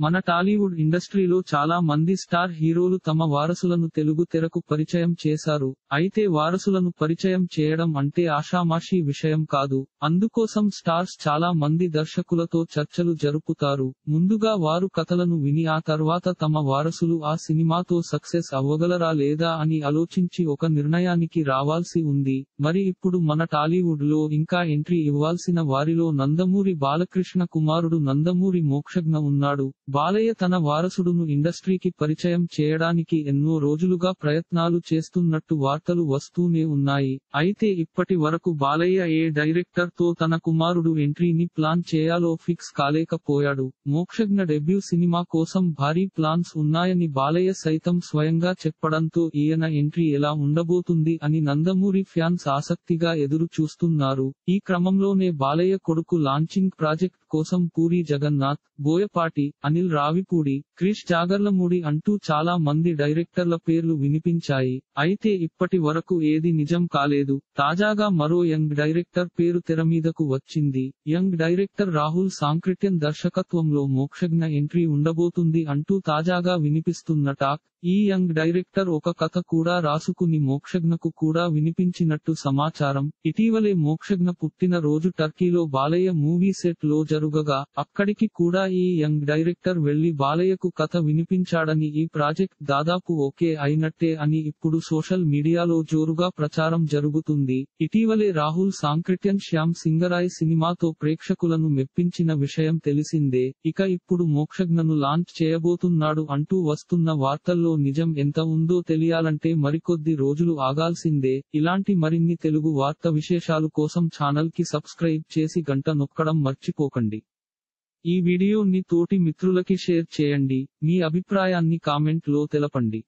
మన టాలీవుడ్ ఇండస్ట్రీలో చాలా మంది స్టార్ హీరోలు తమ వారసులను తెలుగు తెరకు పరిచయం చేశారు. అయితే వారసులను పరిచయం చేయడం అంటే ఆషామాషీ విషయం కాదు. అందుకోసం స్టార్స్ చాలా మంది దర్శకులతో చర్చలు జరుపుతారు. ముందుగా వారు కథలను విని ఆ తర్వాత తమ వారసులు ఆ సినిమాతో సక్సెస్ అవ్వగలరా లేదా అని ఆలోచించి ఒక నిర్ణయానికి రావాల్సి ఉంది. మరి ఇప్పుడు మన టాలీవుడ్లో ఇంకా ఎంట్రీ ఇవ్వాల్సిన వారిలో నందమూరి బాలకృష్ణ కుమారుడు నందమూరి మోక్షజ్ఞ ఉన్నాడు. బాలయ్య తన వారసుడును ఇండస్ట్రీకి పరిచయం చేయడానికి ఎన్నో రోజులుగా ప్రయత్నాలు చేస్తున్నట్టు వార్తలు వస్తూనే ఉన్నాయి. అయితే ఇప్పటి వరకు బాలయ్య ఏ డైరెక్టర్తో తన కుమారుడు ఎంట్రీని ప్లాన్ చేయాలో ఫిక్స్ కాలేకపోయాడు. మోక్షజ్ఞ డెబ్యూ సినిమా కోసం భారీ ప్లాన్స్ ఉన్నాయని బాలయ్య సైతం స్వయంగా చెప్పడంతో ఈయన ఎంట్రీ ఎలా ఉండబోతుంది అని నందమూరి ఫ్యాన్స్ ఆసక్తిగా ఎదురు చూస్తున్నారు ఈ క్రమంలోనే బాలయ్య కొడుకు లాంచింగ్ ప్రాజెక్ట్ కోసం పూరి జగన్నాథ్ బోయపాటి అనిల్ రావిపూడి క్రిష్ జాగర్లమూడి అంటూ చాలా మంది డైరెక్టర్ల పేర్లు వినిపించాయి. అయితే ఇప్పటి వరకు ఏది నిజం కాలేదు. తాజాగా మరో యంగ్ డైరెక్టర్ పేరు తెర మీదకు వచ్చింది. యంగ్ డైరెక్టర్ రాహుల్ సాంక్రిట్యన్ దర్శకత్వంలో మోక్షజ్ఞ ఎంట్రీ ఉండబోతుంది అంటూ తాజాగా వినిపిస్తున్న టాక్. ఈ యంగ్ డైరెక్టర్ ఒక కథ కూడా రాసుకుని మోక్షజ్ఞకు కూడా వినిపించినట్టు సమాచారం. ఇటీవలే మోక్షజ్ఞ పుట్టిన రోజు టర్కీలో బాలయ్య మూవీ సెట్లో జరుగగా అక్కడికి కూడా ఈ యంగ్ డైరెక్టర్ వెళ్ళి బాలయ్యకు కథ వినిపించాడని ఈ ప్రాజెక్ట్ దాదాపు ఓకే అయినట్టే అని ఇప్పుడు సోషల్ మీడియాలో జోరుగా ప్రచారం జరుగుతుంది. ఇటీవలే రాహుల్ సాంక్రిట్యన్ శ్యామ్ సింగరాయ్ సినిమాతో ప్రేక్షకులను మెప్పించిన విషయం తెలిసిందే. ఇక ఇప్పుడు మోక్షజ్ఞను లాంచ్ చేయబోతున్నాడు అంటూ వస్తున్న వార్తల్లో నిజం ఎంత ఉందో తెలియాలంటే మరికొద్ది రోజులు ఆగాల్సిందే. ఇలాంటి మరిన్ని తెలుగు వార్త విశేషాలు కోసం ఛానల్కి సబ్స్క్రైబ్ చేసి గంట నొక్కడం మర్చిపోకండి. ఈ వీడియోని తోటి మిత్రులకి షేర్ చేయండి. మీ అభిప్రాయాన్ని కామెంట్లో తెలపండి.